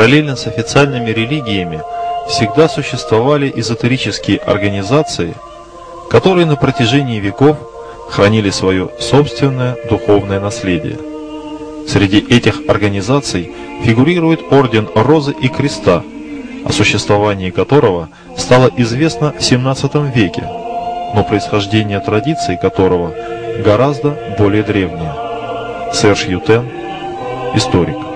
Параллельно с официальными религиями всегда существовали эзотерические организации, которые на протяжении веков хранили свое собственное духовное наследие. Среди этих организаций фигурирует Орден Розы и Креста, о существовании которого стало известно в XVII веке, но происхождение традиций которого гораздо более древнее. Серж Ютен, историк.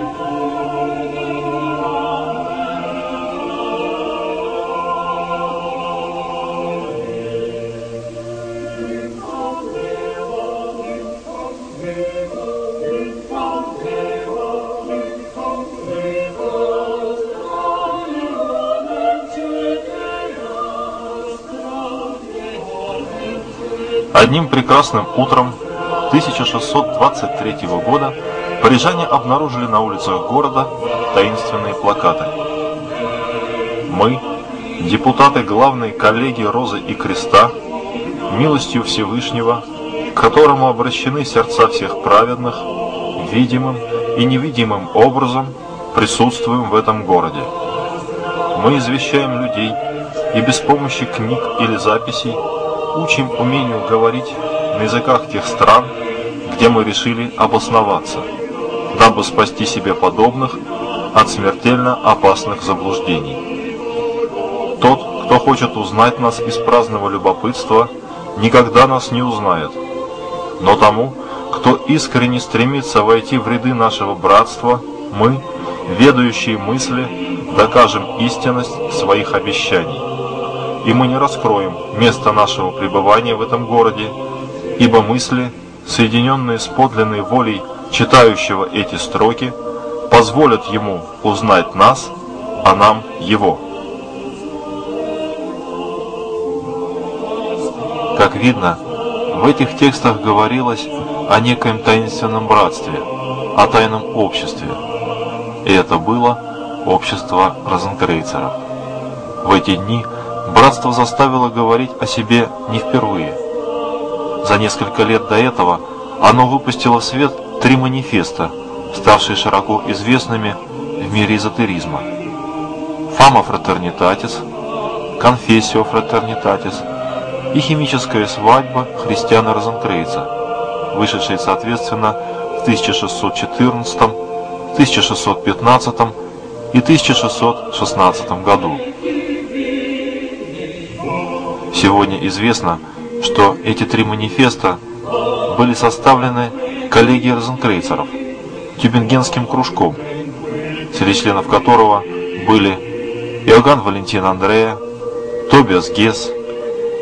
Прекрасным утром 1623 года парижане обнаружили на улицах города таинственные плакаты. Мы, депутаты главной коллегии Розы и Креста, милостью Всевышнего, к которому обращены сердца всех праведных, видимым и невидимым образом присутствуем в этом городе. Мы извещаем людей и без помощи книг или записей учим умению говорить на языках тех стран, где мы решили обосноваться, дабы спасти себе подобных от смертельно опасных заблуждений. Тот, кто хочет узнать нас из праздного любопытства, никогда нас не узнает. Но тому, кто искренне стремится войти в ряды нашего братства, мы, ведающие мысли, докажем истинность своих обещаний и мы не раскроем место нашего пребывания в этом городе, ибо мысли, соединенные с подлинной волей читающего эти строки, позволят ему узнать нас, а нам его. Как видно, в этих текстах говорилось о некоем таинственном братстве, о тайном обществе. И это было общество розенкрейцеров. В эти дни Братство заставило говорить о себе не впервые. За несколько лет до этого оно выпустило в свет три манифеста, ставшие широко известными в мире эзотеризма. Фама фратернитатис, Конфессио фратернитатис и химическая свадьба христиана Розенкрейца, вышедшие соответственно в 1614, 1615 и 1616 году. Сегодня известно, что эти три манифеста были составлены коллегией розенкрейцеров, тюбингенским кружком, среди членов которого были Иоганн Валентин Андрея, Тобиас Гесс,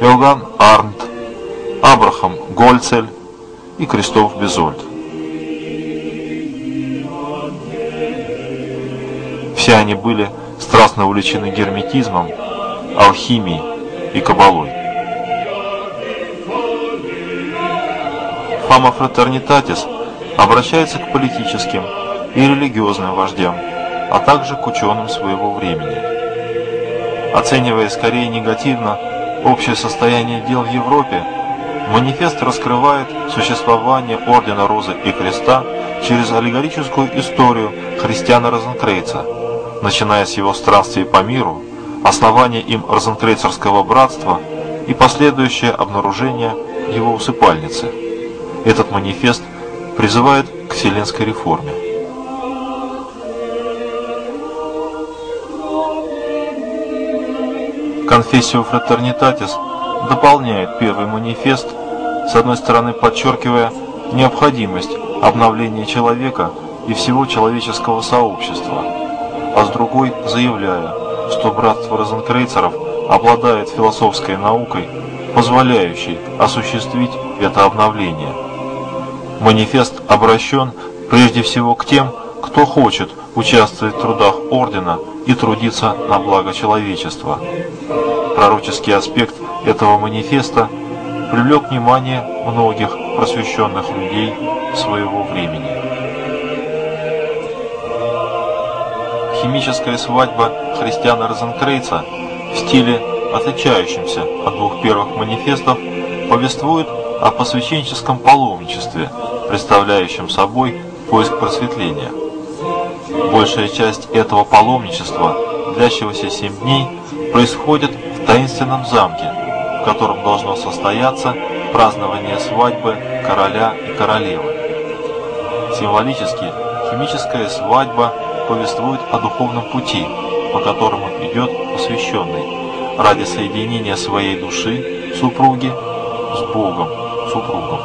Иоганн Арнт, Абрахам Гольцель и Кристоф Безольд. Все они были страстно увлечены герметизмом, алхимией, и кабалой. Фама фратернитатис обращается к политическим и религиозным вождям, а также к ученым своего времени. Оценивая скорее негативно общее состояние дел в Европе, манифест раскрывает существование Ордена Розы и Креста через аллегорическую историю христиана Розенкрейца, начиная с его странствий по миру, основание им розенкрейцерского братства и последующее обнаружение его усыпальницы. Этот манифест призывает к вселенской реформе. Конфессио Фратернитатис дополняет первый манифест, с одной стороны подчеркивая необходимость обновления человека и всего человеческого сообщества, а с другой заявляя, что братство розенкрейцеров обладает философской наукой, позволяющей осуществить это обновление. Манифест обращен прежде всего к тем, кто хочет участвовать в трудах Ордена и трудиться на благо человечества. Пророческий аспект этого манифеста привлек внимание многих просвещенных людей своего времени. Химическая свадьба христиана Розенкрейца в стиле, отличающемся от двух первых манифестов, повествует о посвященческом паломничестве, представляющем собой поиск просветления. Большая часть этого паломничества, длящегося семь дней, происходит в таинственном замке, в котором должно состояться празднование свадьбы короля и королевы. Символически, химическая свадьба повествует о духовном пути, по которому идет посвященный, ради соединения своей души, супруги, с Богом, супругом.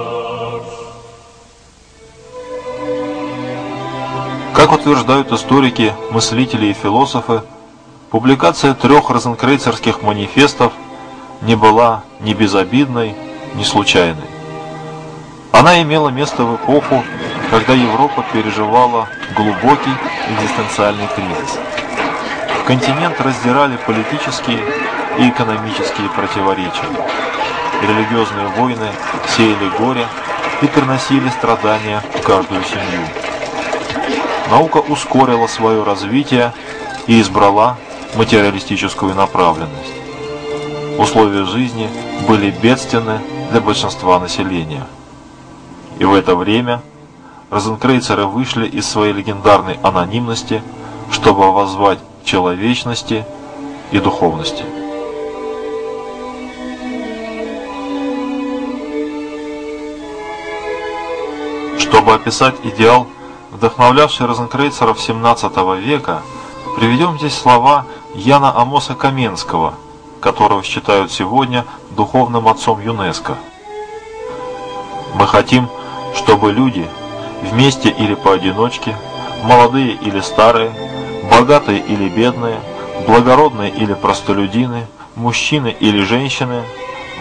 Как утверждают историки, мыслители и философы, публикация трех розенкрейцерских манифестов не была ни безобидной, ни случайной. Она имела место в эпоху, когда Европа переживала глубокий экзистенциальный кризис. Континент раздирали политические и экономические противоречия. Религиозные войны сеяли горе и приносили страдания в каждую семью. Наука ускорила свое развитие и избрала материалистическую направленность. Условия жизни были бедственны для большинства населения. И в это время розенкрейцеры вышли из своей легендарной анонимности, чтобы воззвать человечности и духовности. Чтобы описать идеал, вдохновлявший розенкрейцеров 17 века, приведем здесь слова Яна Амоса Каменского, которого считают сегодня духовным отцом ЮНЕСКО. Мы хотим, чтобы люди, вместе или поодиночке, молодые или старые, богатые или бедные, благородные или простолюдины, мужчины или женщины,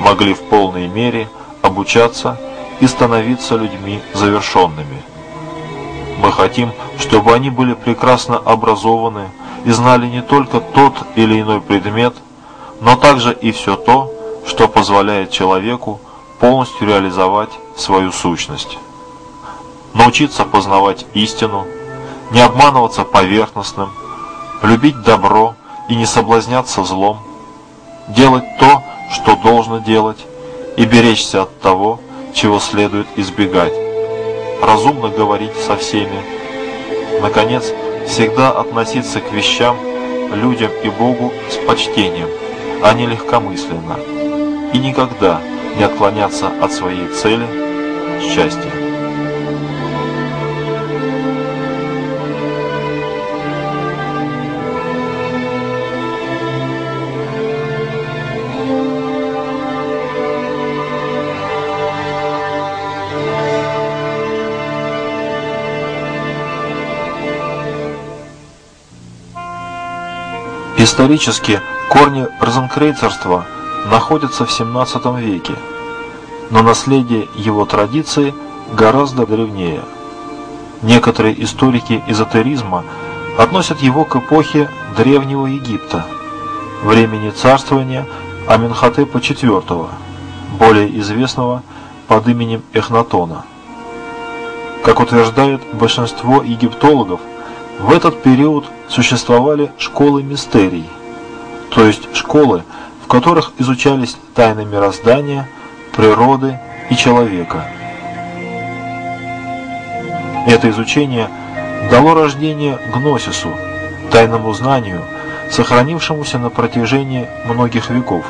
могли в полной мере обучаться и становиться людьми завершенными. Мы хотим, чтобы они были прекрасно образованы и знали не только тот или иной предмет, но также и все то, что позволяет человеку полностью реализовать свою сущность. Научиться познавать истину, не обманываться поверхностным, любить добро и не соблазняться злом, делать то, что должно делать, и беречься от того, чего следует избегать, разумно говорить со всеми, наконец, всегда относиться к вещам, людям и Богу с почтением, а не легкомысленно, и никогда не отклоняться от своей цели – счастья. Исторически корни розенкрейцерства находятся в 17 веке, но наследие его традиции гораздо древнее. Некоторые историки эзотеризма относят его к эпохе Древнего Египта, времени царствования Аменхотепа IV, более известного под именем Эхнатона. Как утверждают большинство египтологов, в этот период существовали школы мистерий, то есть школы, в которых изучались тайны мироздания, природы и человека. Это изучение дало рождение гносису, тайному знанию, сохранившемуся на протяжении многих веков.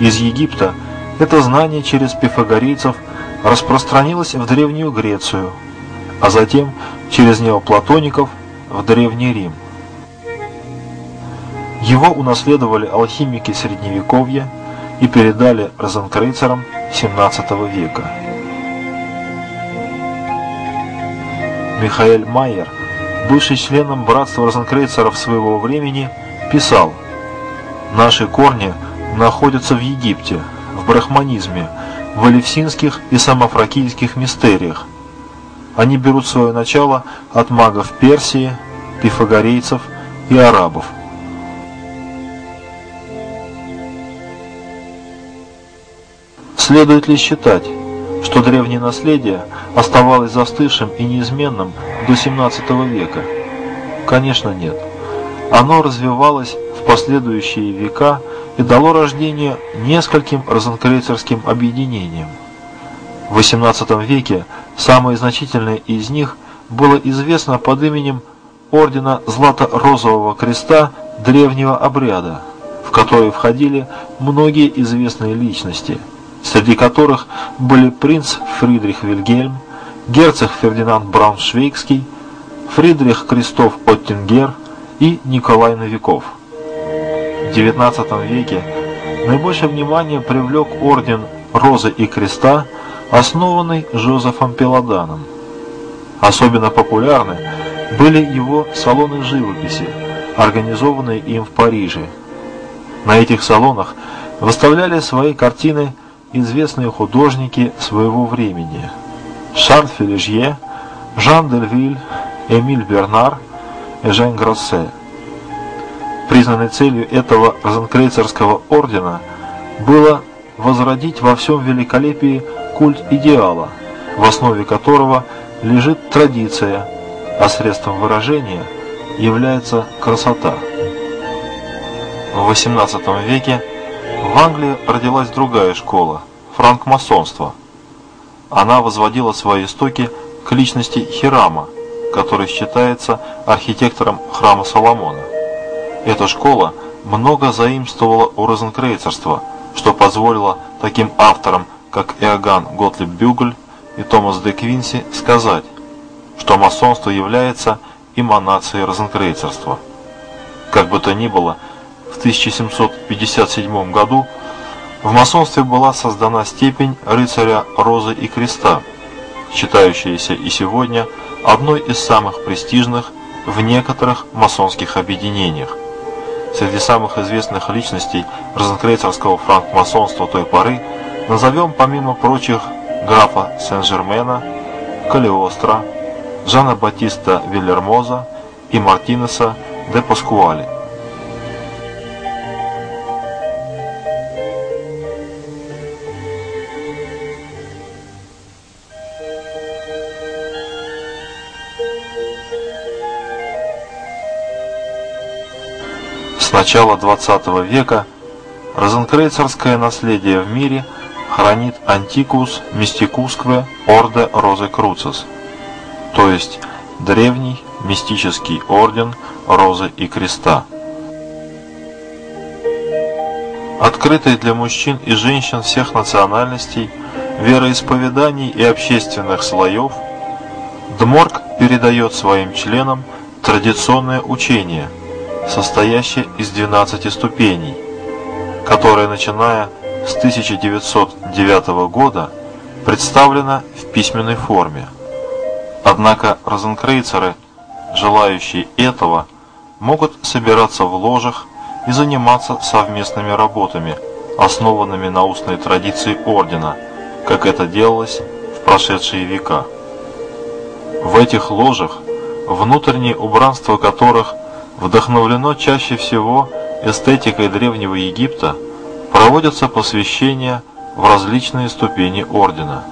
Из Египта это знание через пифагорейцев распространилось в Древнюю Грецию – а затем через неоплатоников в Древний Рим. Его унаследовали алхимики Средневековья и передали розенкрейцерам XVII века. Михаэль Майер, бывший членом братства розенкрейцеров своего времени, писал «Наши корни находятся в Египте, в брахманизме, в элевсинских и самофракийских мистериях, они берут свое начало от магов Персии, пифагорейцев и арабов. Следует ли считать, что древнее наследие оставалось застывшим и неизменным до 17 века? Конечно нет. Оно развивалось в последующие века и дало рождение нескольким розенкрейцерским объединениям. В XVIII веке самые значительные из них было известно под именем Ордена Злато-Розового Креста древнего обряда, в который входили многие известные личности, среди которых были принц Фридрих Вильгельм, герцог Фердинанд Брауншвейгский, Фридрих Кристоф Оттингер и Николай Новиков. В XIX веке наибольшее внимание привлек орден Розы и Креста, основанный Жозефом Пеладаном. Особенно популярны были его салоны живописи, организованные им в Париже. На этих салонах выставляли свои картины известные художники своего времени. Шарль Фележье, Жан Дельвиль, Эмиль Бернар, Эжен Гроссе. Признанной целью этого розенкрейцерского ордена было возродить во всем великолепии культ идеала, в основе которого лежит традиция, а средством выражения является красота. В XVIII веке в Англии родилась другая школа – франкмасонство. Она возводила свои истоки к личности Хирама, который считается архитектором храма Соломона. Эта школа много заимствовала у розенкрейцерства, что позволило таким авторам, как Иоганн Готлиб Бюгль и Томас де Квинси, сказать, что масонство является эманацией розенкрейцерства. Как бы то ни было, в 1757 году в масонстве была создана степень рыцаря Розы и Креста, считающаяся и сегодня одной из самых престижных в некоторых масонских объединениях. Среди самых известных личностей розенкрейцерского франкмасонства той поры назовем помимо прочих графа Сен-Жермена, Калиостро, Жана Батиста Вильермоза и Мартинеса де Паскуали. С начала 20 века розенкрейцерское наследие в мире хранит Антикус Мистикускве Орде Розе Круцис, то есть древний мистический орден Розы и Креста. Открытый для мужчин и женщин всех национальностей, вероисповеданий и общественных слоев, Дморг передает своим членам традиционное учение – состоящее из 12 ступеней, которое, начиная с 1909 года, представлено в письменной форме. Однако розенкрейцеры, желающие этого, могут собираться в ложах и заниматься совместными работами, основанными на устной традиции ордена, как это делалось в прошедшие века. В этих ложах, внутреннее убранство которых вдохновлено чаще всего эстетикой Древнего Египта, проводятся посвящения в различные ступени ордена.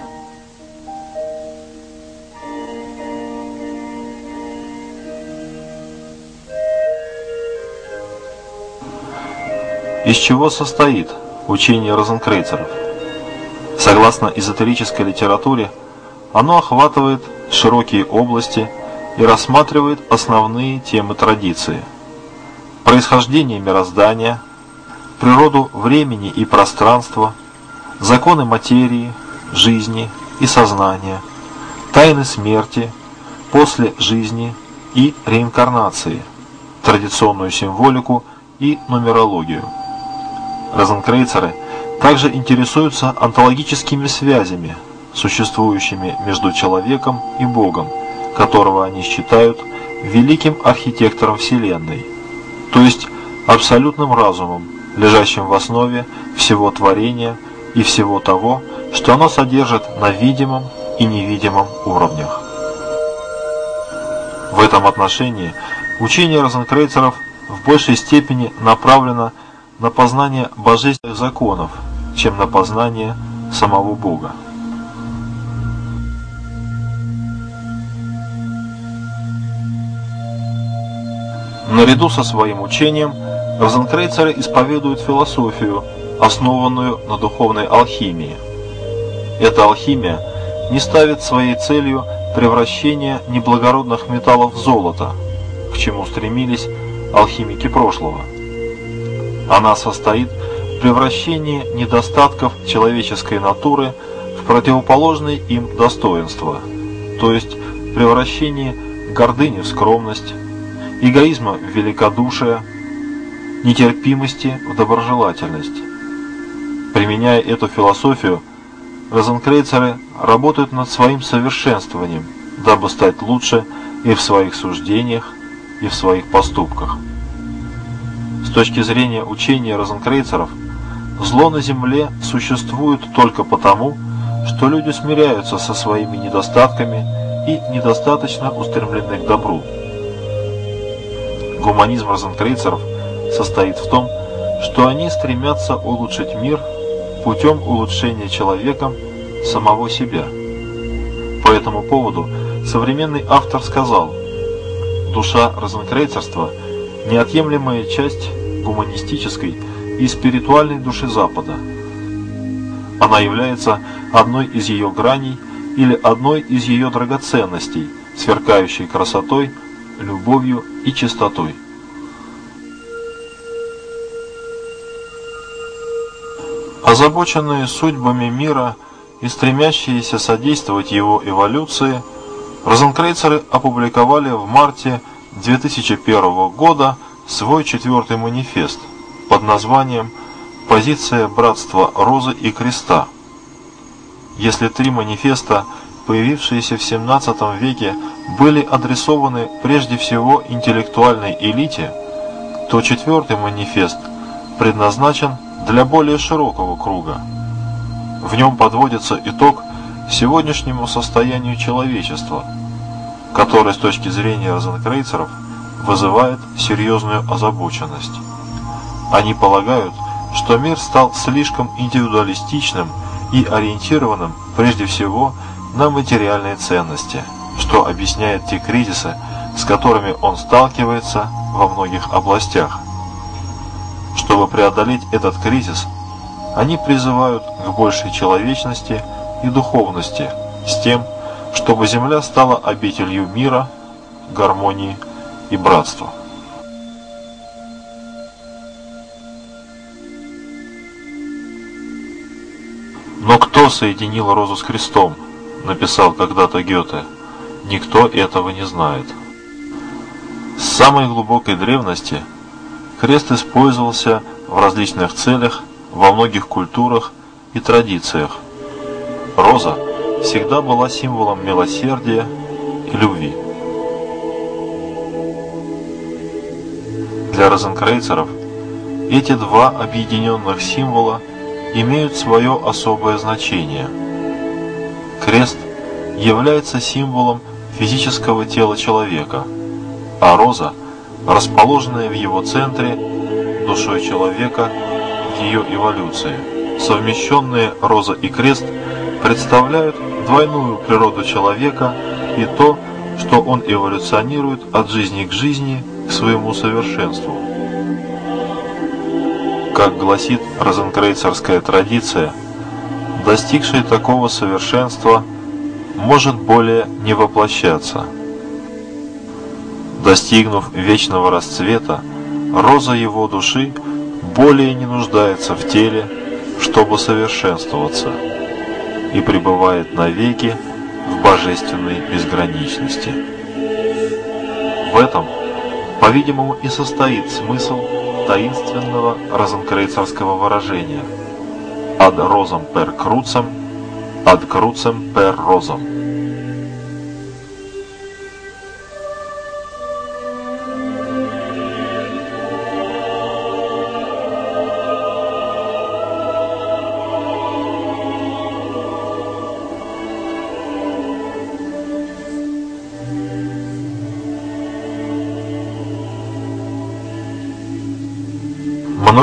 Из чего состоит учение розенкрейцеров? Согласно эзотерической литературе, оно охватывает широкие области и рассматривает основные темы традиции. Происхождение мироздания, природу времени и пространства, законы материи, жизни и сознания, тайны смерти, после жизни и реинкарнации, традиционную символику и нумерологию. Розенкрейцеры также интересуются онтологическими связями, существующими между человеком и Богом, которого они считают великим архитектором Вселенной, то есть абсолютным разумом, лежащим в основе всего творения и всего того, что оно содержит на видимом и невидимом уровнях. В этом отношении учение розенкрейцеров в большей степени направлено на познание божественных законов, чем на познание самого Бога. Наряду со своим учением розенкрейцеры исповедуют философию, основанную на духовной алхимии. Эта алхимия не ставит своей целью превращение неблагородных металлов в золото, к чему стремились алхимики прошлого. Она состоит в превращении недостатков человеческой натуры в противоположные им достоинства, то есть превращении гордыни в скромность, эгоизма в великодушие, нетерпимости в доброжелательность. Применяя эту философию, розенкрейцеры работают над своим совершенствованием, дабы стать лучше и в своих суждениях, и в своих поступках. С точки зрения учения розенкрейцеров, зло на земле существует только потому, что люди смиряются со своими недостатками и недостаточно устремлены к добру. Гуманизм розенкрейцеров состоит в том, что они стремятся улучшить мир путем улучшения человеком самого себя. По этому поводу современный автор сказал, душа розенкрейцерства – неотъемлемая часть гуманистической и спиритуальной души Запада. Она является одной из ее граней или одной из ее драгоценностей, сверкающей красотой, любовью и чистотой. Озабоченные судьбами мира и стремящиеся содействовать его эволюции, розенкрейцеры опубликовали в марте 2001 года свой четвертый манифест под названием «Позиция братства Розы и Креста». Если три манифеста, появившиеся в 17 веке, были адресованы прежде всего интеллектуальной элите, то четвертый манифест предназначен для более широкого круга. В нем подводится итог сегодняшнему состоянию человечества, который с точки зрения розенкрейцеров вызывает серьезную озабоченность. Они полагают, что мир стал слишком индивидуалистичным и ориентированным прежде всего на материальные ценности, что объясняет те кризисы, с которыми он сталкивается во многих областях. Чтобы преодолеть этот кризис, они призывают к большей человечности и духовности с тем, чтобы Земля стала обителью мира, гармонии и братства. Но кто соединил розу с крестом, написал когда-то Гёте, никто этого не знает. С самой глубокой древности – Крест использовался в различных целях во многих культурах и традициях. Роза всегда была символом милосердия и любви. Для розенкрейцеров эти два объединенных символа имеют свое особое значение. Крест является символом физического тела человека, а роза – расположенная в его центре душой человека ее эволюции. Совмещенные роза и крест представляют двойную природу человека и то, что он эволюционирует от жизни к жизни к своему совершенству. Как гласит розенкрейцерская традиция, достигший такого совершенства может более не воплощаться – Достигнув вечного расцвета, роза его души более не нуждается в теле, чтобы совершенствоваться, и пребывает навеки в божественной безграничности. В этом, по-видимому, и состоит смысл таинственного розенкрейцерского выражения «ad розам per crucem, ad crucem per розам».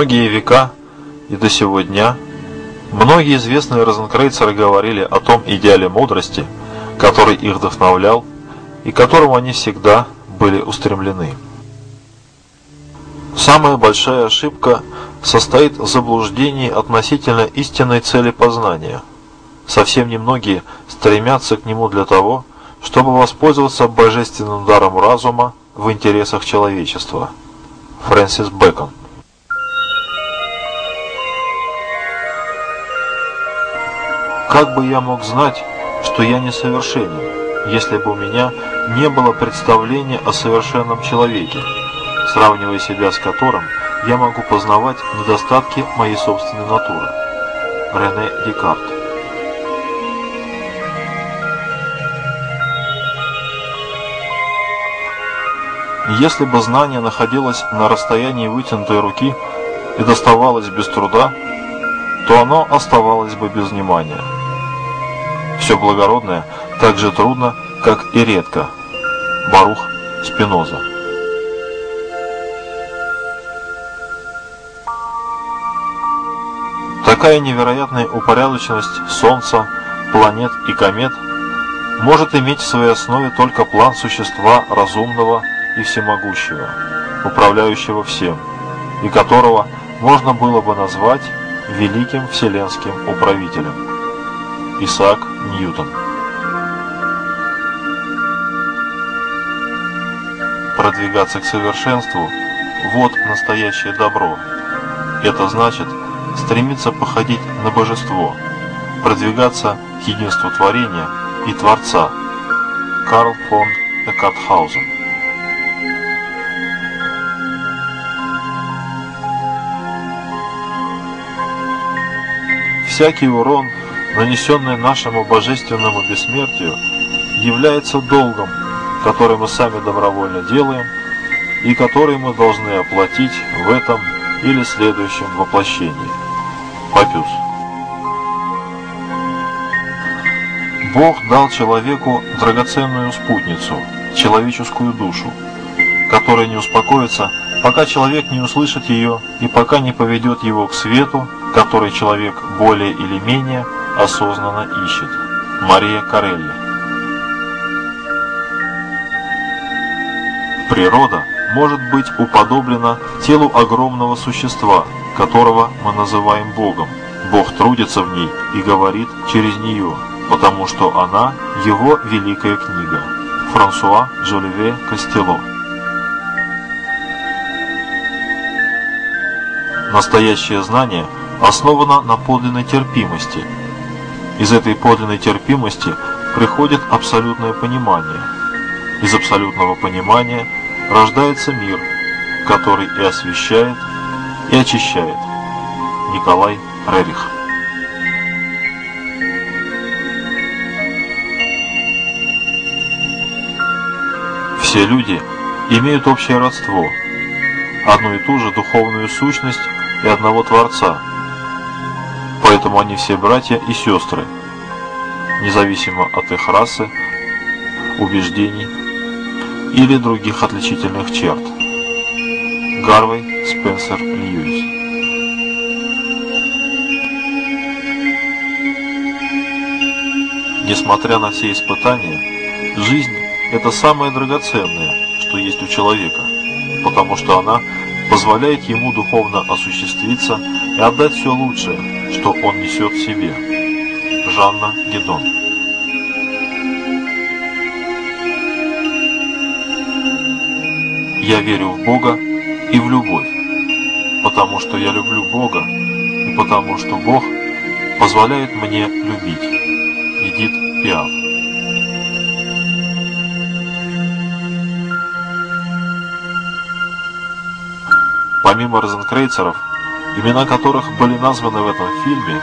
Многие века и до сего дня многие известные розенкрейцеры говорили о том идеале мудрости, который их вдохновлял и к которому они всегда были устремлены. Самая большая ошибка состоит в заблуждении относительно истинной цели познания. Совсем немногие стремятся к нему для того, чтобы воспользоваться божественным даром разума в интересах человечества. Фрэнсис Бэкон Как бы я мог знать, что я несовершенен, если бы у меня не было представления о совершенном человеке, сравнивая себя с которым я могу познавать недостатки моей собственной натуры. Рене Декарт Если бы знание находилось на расстоянии вытянутой руки и доставалось без труда, то оно оставалось бы без внимания. Все благородное так же трудно, как и редко. Барух Спиноза Такая невероятная упорядоченность Солнца, планет и комет может иметь в своей основе только план существа разумного и всемогущего, управляющего всем, и которого можно было бы назвать великим вселенским управителем. Исаак Ньютон Продвигаться к совершенству – вот настоящее добро. Это значит стремиться походить на божество, продвигаться к единству творения и Творца. Карл фон Эккартхаузен Всякий урон, нанесенный нашему божественному бессмертию, является долгом, который мы сами добровольно делаем и который мы должны оплатить в этом или следующем воплощении. Папюс. Бог дал человеку драгоценную спутницу, человеческую душу, которая не успокоится, пока человек не услышит ее и пока не поведет его к свету, который человек более или менее осознанно ищет. Мария Карелли Природа может быть уподоблена телу огромного существа, которого мы называем Богом. Бог трудится в ней и говорит через нее, потому что она – его великая книга. Франсуа Жолеве Костело Настоящее знание – основана на подлинной терпимости. Из этой подлинной терпимости приходит абсолютное понимание. Из абсолютного понимания рождается мир, который и освещает, и очищает. Николай Рерих Все люди имеют общее родство, одну и ту же духовную сущность и одного Творца – Поэтому они все братья и сестры, независимо от их расы, убеждений или других отличительных черт. Гарвей Спенсер Льюис Несмотря на все испытания, жизнь – это самое драгоценное, что есть у человека, потому что она позволяет ему духовно осуществиться и отдать все лучшее, что он несет в себе. Жанна Гедон Я верю в Бога и в любовь, потому что я люблю Бога и потому что Бог позволяет мне любить. Эдит Пиаф Помимо розенкрейцеров, имена которых были названы в этом фильме,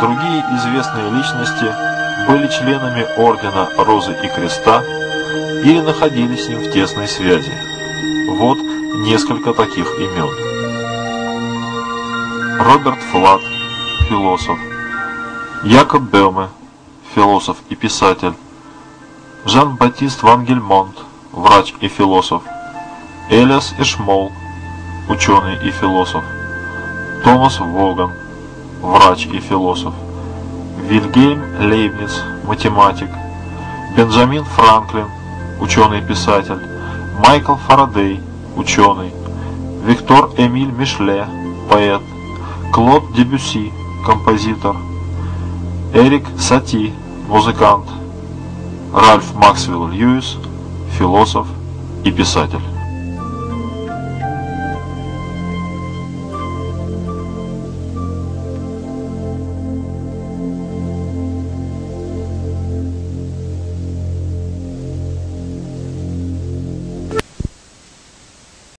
другие известные личности были членами Ордена Розы и Креста или находились с ним в тесной связи. Вот несколько таких имен. Роберт Флат, философ. Якоб Беме, философ и писатель. Жан-Батист Вангельмонт, врач и философ. Элиас Эшмол, ученый и философ. Томас Воган, врач и философ, Вильгельм Лейбниц, математик, Бенджамин Франклин, ученый и писатель, Майкл Фарадей, ученый, Виктор Эмиль Мишле, поэт, Клод Дебюси, композитор, Эрик Сати, музыкант. Ральф Максвелл Льюис, философ и писатель.